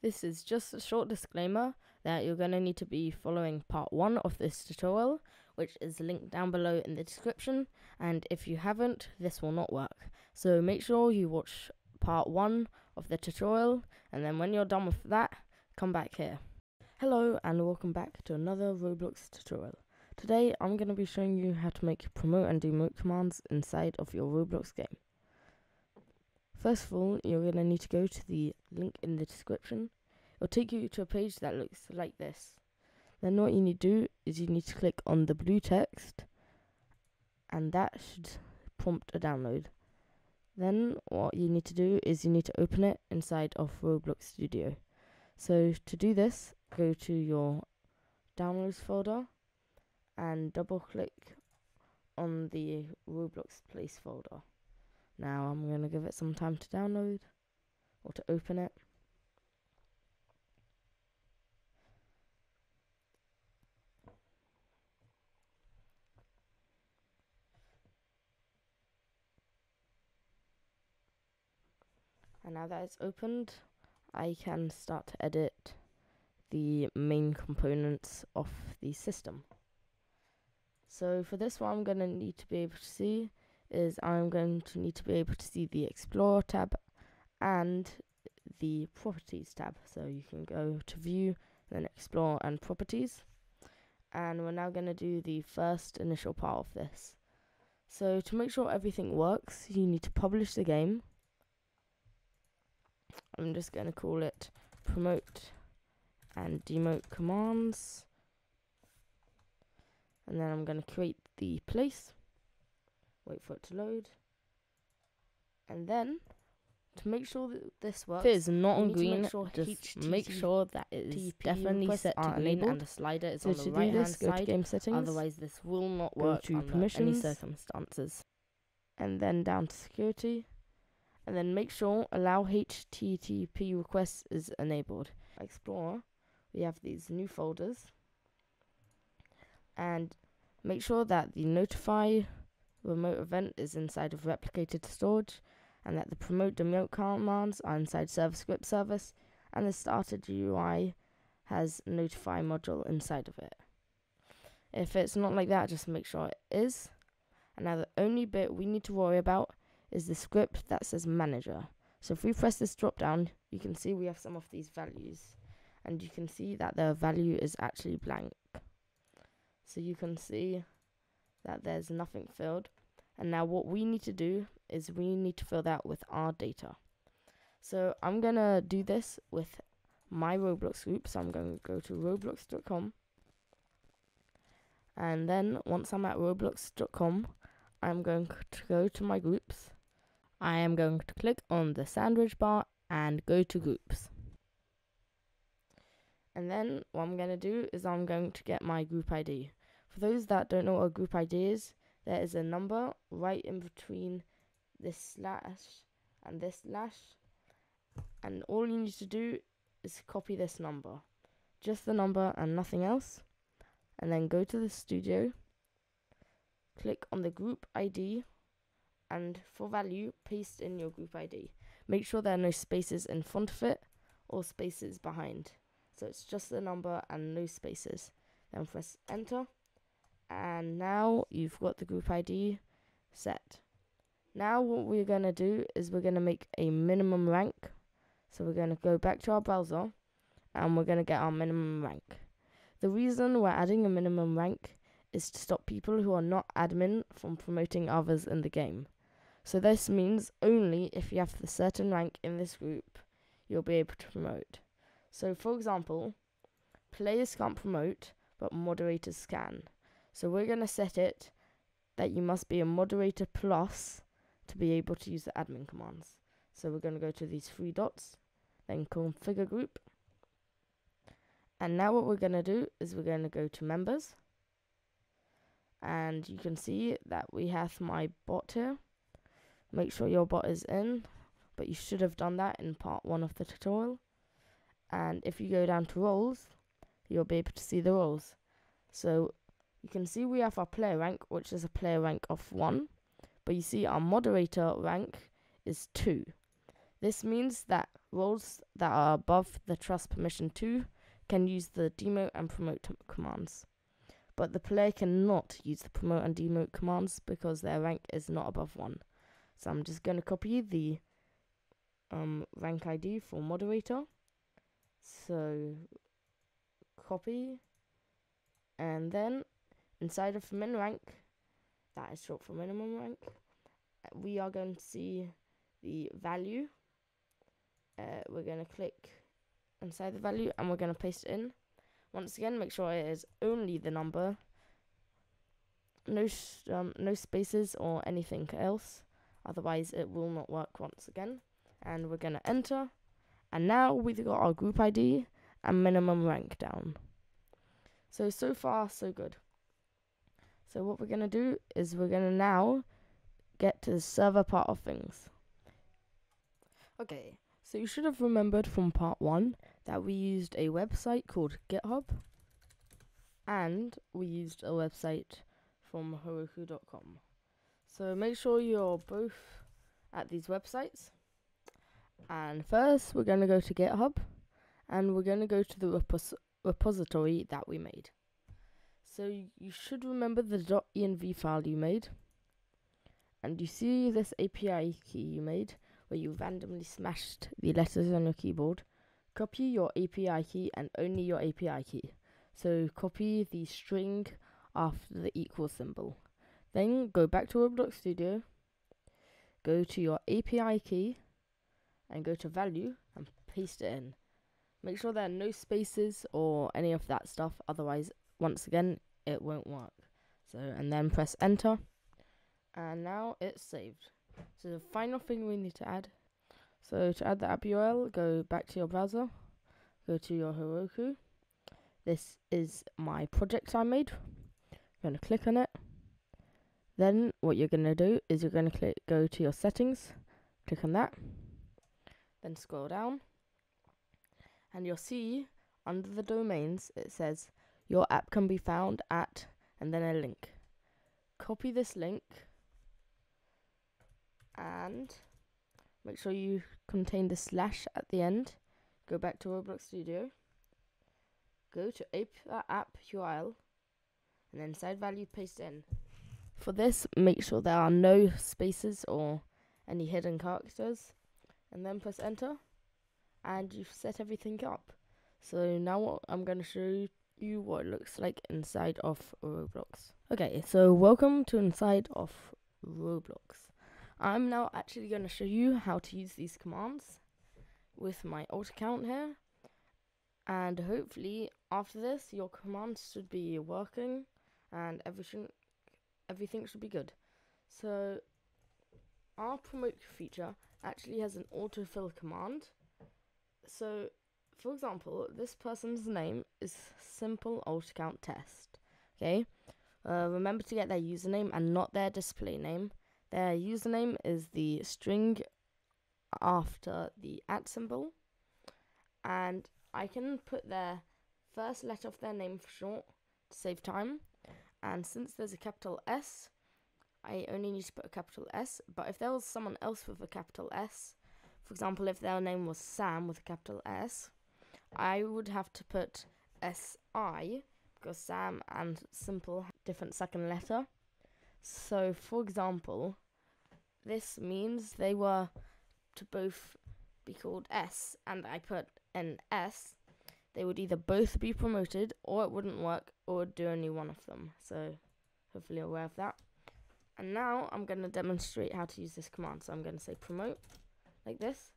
This is just a short disclaimer that you're going to need to be following part one of this tutorial, which is linked down below in the description. And if you haven't, this will not work. So make sure you watch part one of the tutorial, and then when you're done with that, come back here. Hello, and welcome back to another Roblox tutorial. Today, I'm going to be showing you how to make promote and demote commands inside of your Roblox game. First of all, you're going to need to go to the link in the description. It'll take you to a page that looks like this. Then what you need to do is you need to click on the blue text and that should prompt a download. Then what you need to do is you need to open it inside of Roblox Studio. So to do this, go to your downloads folder and double click on the Roblox place folder. Now I'm going to give it some time to download or to open it. And now that it's opened, I can start to edit the main components of the system. So for this one, I'm going to need to be able to see is I'm going to need to be able to see the Explorer tab and the Properties tab. So you can go to View, then Explore and Properties. And we're now going to do the first initial part of this. So to make sure everything works, you need to publish the game. I'm just going to call it Promote and Demote Commands. And then I'm going to create the place wait for it to load. And then, to make sure that this works, if it is not on green, make sure just HTTP make sure that it is definitely set to green and the slider is so on the right hand side. game settings, Otherwise, this will not work to under any circumstances. and then down to security, and then make sure allow HTTP requests is enabled. Explorer, we have these new folders, and make sure that the notify remote event is inside of replicated storage, and that the promote demote commands are inside server script service, and the starter GUI has notify module inside of it. If it's not like that, just make sure it is. And now the only bit we need to worry about is the script that says manager. So if we press this drop down, you can see we have some of these values. And you can see that the value is actually blank. So you can see that there's nothing filled. And now what we need to do is we need to fill that with our data. So I'm going to do this with my Roblox group. So I'm going to go to roblox.com. And then once I'm at roblox.com, I'm going to go to my groups. I am going to click on the sandwich bar and go to groups. And then what I'm going to do is I'm going to get my group ID. For those that don't know what a group ID is, there is a number right in between this slash and this slash. And all you need to do is copy this number. Just the number and nothing else. And then go to the studio. Click on the group ID. And for value, paste in your group ID. Make sure there are no spaces in front of it or spaces behind. So it's just the number and no spaces. Then press enter and now you've got the group ID set. Now what we're going to do is we're going to make a minimum rank. So we're going to go back to our browser and we're going to get our minimum rank. The reason we're adding a minimum rank is to stop people who are not admin from promoting others in the game. So this means only if you have the certain rank in this group, you'll be able to promote. So for example, players can't promote, but moderators can. So we're going to set it that you must be a moderator plus to be able to use the admin commands. So we're going to go to these three dots, then configure group. And now what we're going to do is we're going to go to members. And you can see that we have my bot here. Make sure your bot is in, but you should have done that in part one of the tutorial. And if you go down to roles, you'll be able to see the roles. So you can see we have our player rank, which is a player rank of 1. But you see our moderator rank is 2. This means that roles that are above the trust permission 2 can use the demote and promote commands. But the player cannot use the promote and demote commands because their rank is not above 1. So I'm just going to copy the um, rank ID for moderator. So copy and then inside of min rank, that is short for minimum rank, we are going to see the value. Uh, we're going to click inside the value and we're going to paste it in. Once again, make sure it is only the number, no um, no spaces or anything else. Otherwise, it will not work once again. And we're going to enter. And now we've got our group ID and minimum rank down. So, so far, so good. So what we're going to do is we're going to now get to the server part of things. Okay, so you should have remembered from part 1 that we used a website called GitHub and we used a website from Heroku.com. So make sure you're both at these websites. And first, we're going to go to GitHub and we're going to go to the repos repository that we made. So you should remember the .env file you made. And you see this API key you made where you randomly smashed the letters on your keyboard. Copy your API key and only your API key. So copy the string after the equal symbol. Then go back to Roblox Studio, go to your API key, and go to value and paste it in. Make sure there are no spaces or any of that stuff, otherwise, once again, it won't work. So, and then press enter, and now it's saved. So, the final thing we need to add so, to add the app URL, go back to your browser, go to your Heroku. This is my project I made. I'm going to click on it. Then, what you're going to do is you're going to click go to your settings, click on that, then scroll down and you'll see under the domains it says your app can be found at and then a link. Copy this link and make sure you contain the slash at the end. Go back to Roblox Studio. Go to app, app URL and then side value paste in. For this, make sure there are no spaces or any hidden characters and then press enter and you've set everything up. So now what I'm going to show you what it looks like inside of Roblox. Okay, so welcome to inside of Roblox. I'm now actually going to show you how to use these commands with my alt account here. And hopefully after this your commands should be working and everything everything should be good. So our promote feature actually has an autofill command so, for example, this person's name is simple alt account test. Okay, uh, remember to get their username and not their display name. Their username is the string after the at symbol, and I can put their first letter of their name for short to save time. And since there's a capital S, I only need to put a capital S. But if there was someone else with a capital S, for example, if their name was Sam with a capital S, I would have to put SI because Sam and Simple have different second letter. So, for example, this means they were to both be called S, and I put an S. They would either both be promoted, or it wouldn't work, or do only one of them. So, hopefully, you're aware of that. And now I'm going to demonstrate how to use this command. So, I'm going to say promote like this.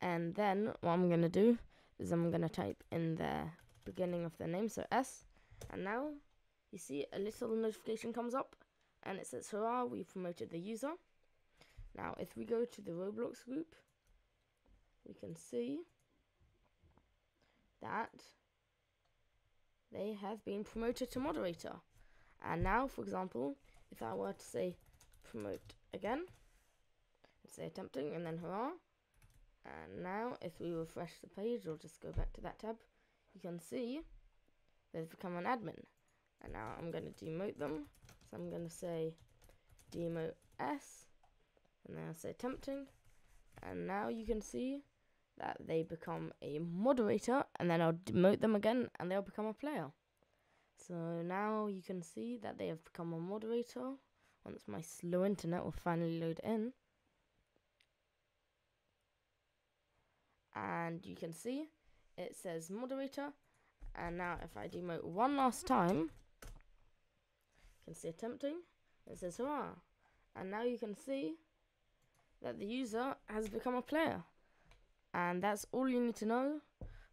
And then what I'm going to do is I'm going to type in the beginning of their name, so S. And now you see a little notification comes up and it says, hurrah, we promoted the user. Now, if we go to the Roblox group, we can see that they have been promoted to moderator. And now, for example, if I were to say promote again, say attempting and then hurrah. And now if we refresh the page or just go back to that tab, you can see they've become an admin. And now I'm going to demote them. So I'm going to say demote S and then I'll say tempting. And now you can see that they become a moderator and then I'll demote them again and they'll become a player. So now you can see that they have become a moderator once my slow internet will finally load in. And you can see it says moderator. And now if I demote one last time you can see attempting it says hurrah. And now you can see that the user has become a player. And that's all you need to know.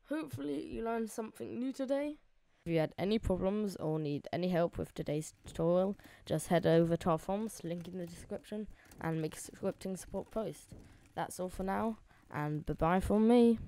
Hopefully you learned something new today. If you had any problems or need any help with today's tutorial just head over to our forums link in the description and make a scripting support post. That's all for now and bye bye from me